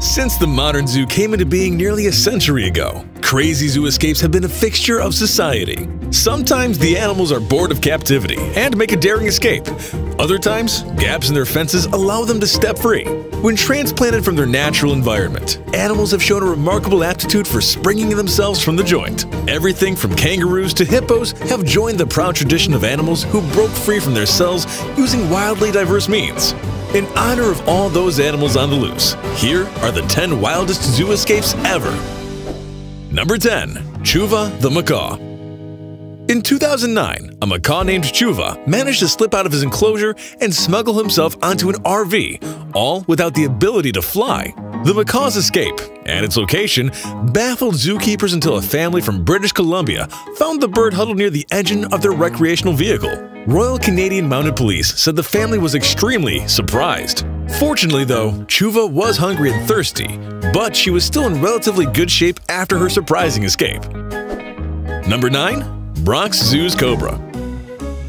Since the modern zoo came into being nearly a century ago, crazy zoo escapes have been a fixture of society. Sometimes the animals are bored of captivity and make a daring escape. Other times, gaps in their fences allow them to step free. When transplanted from their natural environment, animals have shown a remarkable aptitude for springing themselves from the joint. Everything from kangaroos to hippos have joined the proud tradition of animals who broke free from their cells using wildly diverse means. In honor of all those animals on the loose, here are the 10 wildest zoo escapes ever. Number 10. Chuva the Macaw in 2009, a macaw named Chuva managed to slip out of his enclosure and smuggle himself onto an RV, all without the ability to fly. The macaw's escape and its location baffled zookeepers until a family from British Columbia found the bird huddled near the engine of their recreational vehicle. Royal Canadian Mounted Police said the family was extremely surprised. Fortunately, though, Chuva was hungry and thirsty, but she was still in relatively good shape after her surprising escape. Number 9. Bronx Zoo's Cobra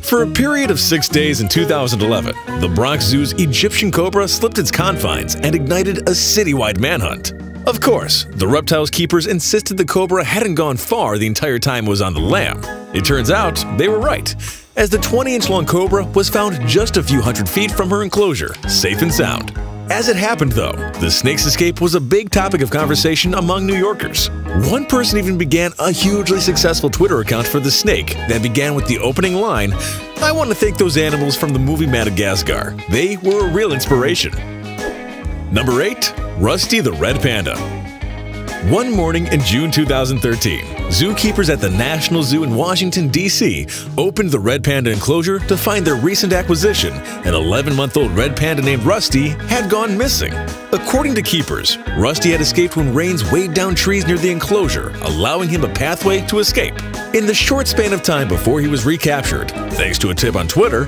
For a period of six days in 2011, the Bronx Zoo's Egyptian cobra slipped its confines and ignited a citywide manhunt. Of course, the reptile's keepers insisted the cobra hadn't gone far the entire time it was on the lam. It turns out they were right, as the 20-inch long cobra was found just a few hundred feet from her enclosure, safe and sound. As it happened, though, the snake's escape was a big topic of conversation among New Yorkers. One person even began a hugely successful Twitter account for the snake that began with the opening line I want to thank those animals from the movie Madagascar. They were a real inspiration. Number 8. Rusty the Red Panda one morning in June 2013, zookeepers at the National Zoo in Washington, D.C. opened the red panda enclosure to find their recent acquisition. An 11 month old red panda named Rusty had gone missing. According to keepers, Rusty had escaped when rains weighed down trees near the enclosure, allowing him a pathway to escape. In the short span of time before he was recaptured, thanks to a tip on Twitter,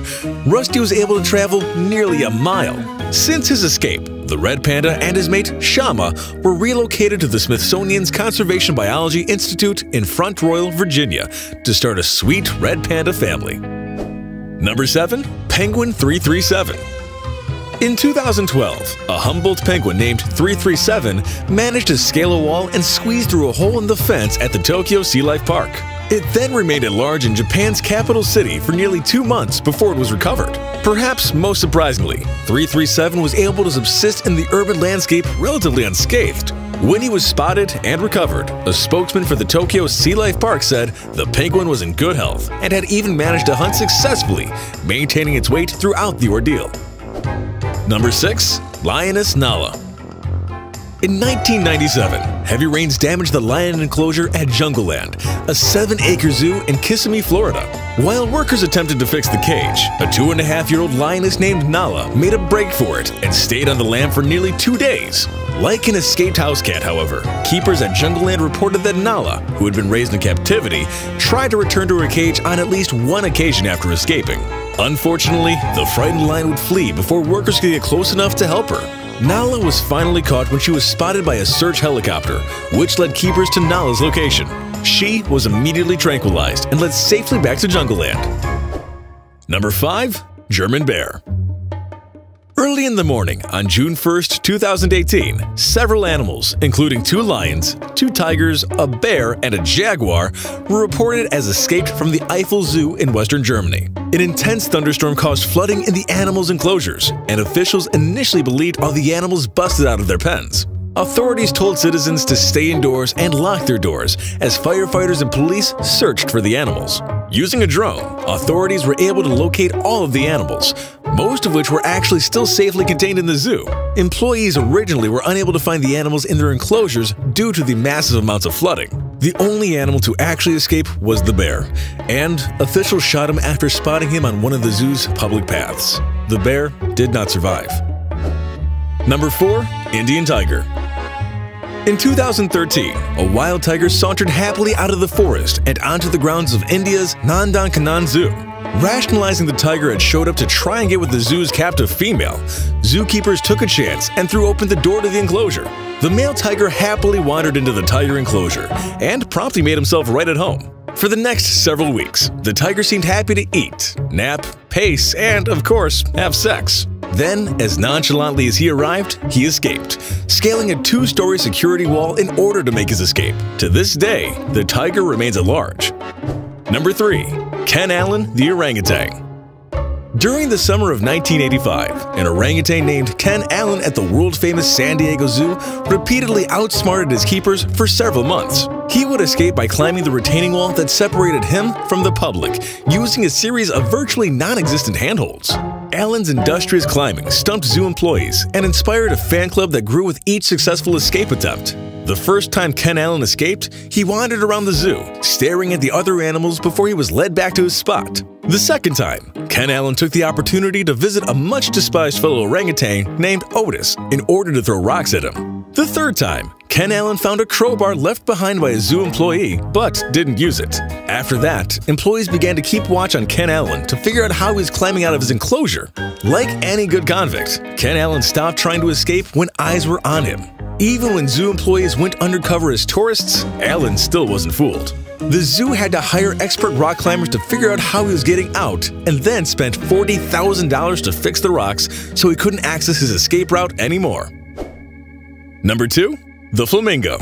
Rusty was able to travel nearly a mile. Since his escape, the red panda and his mate, Shama, were relocated to the Smithsonian's Conservation Biology Institute in Front Royal, Virginia, to start a sweet red panda family. Number 7. Penguin 337 in 2012, a Humboldt penguin named 337 managed to scale a wall and squeeze through a hole in the fence at the Tokyo Sea Life Park. It then remained at large in Japan's capital city for nearly two months before it was recovered. Perhaps most surprisingly, 337 was able to subsist in the urban landscape relatively unscathed. When he was spotted and recovered, a spokesman for the Tokyo Sea Life Park said the penguin was in good health and had even managed to hunt successfully, maintaining its weight throughout the ordeal. Number 6. Lioness Nala in 1997, heavy rains damaged the lion enclosure at Jungleland, a seven-acre zoo in Kissimmee, Florida. While workers attempted to fix the cage, a two-and-a-half-year-old lioness named Nala made a break for it and stayed on the lam for nearly two days. Like an escaped house cat, however, keepers at Jungleland reported that Nala, who had been raised in captivity, tried to return to her cage on at least one occasion after escaping. Unfortunately, the frightened lion would flee before workers could get close enough to help her. Nala was finally caught when she was spotted by a search helicopter, which led keepers to Nala's location. She was immediately tranquilized and led safely back to Jungleland. Number 5. German Bear Early in the morning on June 1, 2018, several animals, including two lions, two tigers, a bear, and a jaguar, were reported as escaped from the Eifel Zoo in western Germany. An intense thunderstorm caused flooding in the animals' enclosures, and officials initially believed all the animals busted out of their pens. Authorities told citizens to stay indoors and lock their doors as firefighters and police searched for the animals. Using a drone, authorities were able to locate all of the animals, most of which were actually still safely contained in the zoo. Employees originally were unable to find the animals in their enclosures due to the massive amounts of flooding. The only animal to actually escape was the bear, and officials shot him after spotting him on one of the zoo's public paths. The bear did not survive. Number 4. Indian Tiger in 2013, a wild tiger sauntered happily out of the forest and onto the grounds of India's Nandankanan Zoo. Rationalizing the tiger had showed up to try and get with the zoo's captive female, zookeepers took a chance and threw open the door to the enclosure. The male tiger happily wandered into the tiger enclosure and promptly made himself right at home. For the next several weeks, the tiger seemed happy to eat, nap, pace, and, of course, have sex. Then, as nonchalantly as he arrived, he escaped, scaling a two-story security wall in order to make his escape. To this day, the tiger remains at large. Number 3. Ken Allen the Orangutan during the summer of 1985, an orangutan named Ken Allen at the world-famous San Diego Zoo repeatedly outsmarted his keepers for several months. He would escape by climbing the retaining wall that separated him from the public, using a series of virtually non-existent handholds. Allen's industrious climbing stumped zoo employees and inspired a fan club that grew with each successful escape attempt. The first time Ken Allen escaped, he wandered around the zoo, staring at the other animals before he was led back to his spot. The second time, Ken Allen took the opportunity to visit a much despised fellow orangutan named Otis in order to throw rocks at him. The third time, Ken Allen found a crowbar left behind by a zoo employee, but didn't use it. After that, employees began to keep watch on Ken Allen to figure out how he was climbing out of his enclosure. Like any good convict, Ken Allen stopped trying to escape when eyes were on him. Even when zoo employees went undercover as tourists, Allen still wasn't fooled. The zoo had to hire expert rock climbers to figure out how he was getting out, and then spent $40,000 to fix the rocks so he couldn't access his escape route anymore. Number 2. The Flamingo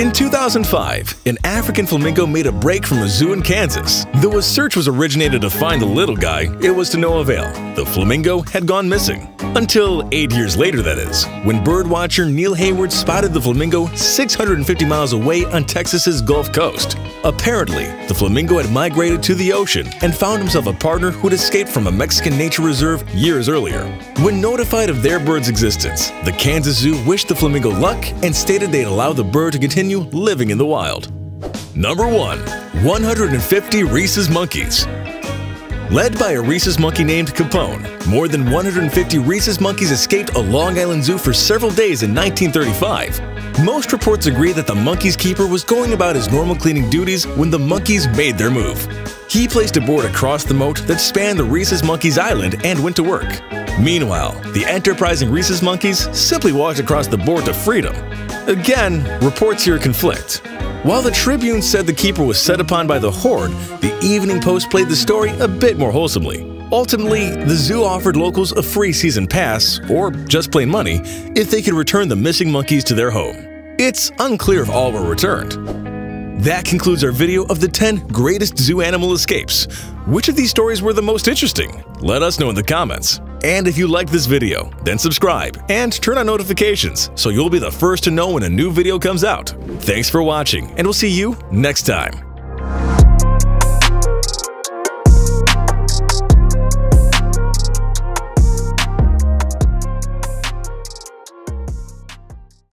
in 2005, an African flamingo made a break from a zoo in Kansas. Though a search was originated to find the little guy, it was to no avail. The flamingo had gone missing. Until eight years later, that is, when birdwatcher Neil Hayward spotted the flamingo 650 miles away on Texas's Gulf Coast. Apparently, the flamingo had migrated to the ocean and found himself a partner who'd escaped from a Mexican nature reserve years earlier. When notified of their bird's existence, the Kansas Zoo wished the flamingo luck and stated they'd allow the bird to continue living in the wild. Number 1. 150 Rhesus Monkeys Led by a rhesus monkey named Capone, more than 150 rhesus monkeys escaped a Long Island Zoo for several days in 1935. Most reports agree that the monkey's keeper was going about his normal cleaning duties when the monkeys made their move. He placed a board across the moat that spanned the rhesus monkeys island and went to work. Meanwhile, the enterprising rhesus monkeys simply walked across the board to freedom. Again, reports here conflict. While the Tribune said the keeper was set upon by the horde, the Evening Post played the story a bit more wholesomely. Ultimately, the zoo offered locals a free season pass, or just plain money, if they could return the missing monkeys to their home. It's unclear if all were returned. That concludes our video of the 10 greatest zoo animal escapes. Which of these stories were the most interesting? Let us know in the comments. And if you liked this video, then subscribe and turn on notifications so you'll be the first to know when a new video comes out. Thanks for watching, and we'll see you next time.